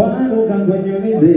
Bwana ukangonyonize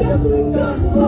Yes, we can.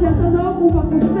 se essa não é ocupa por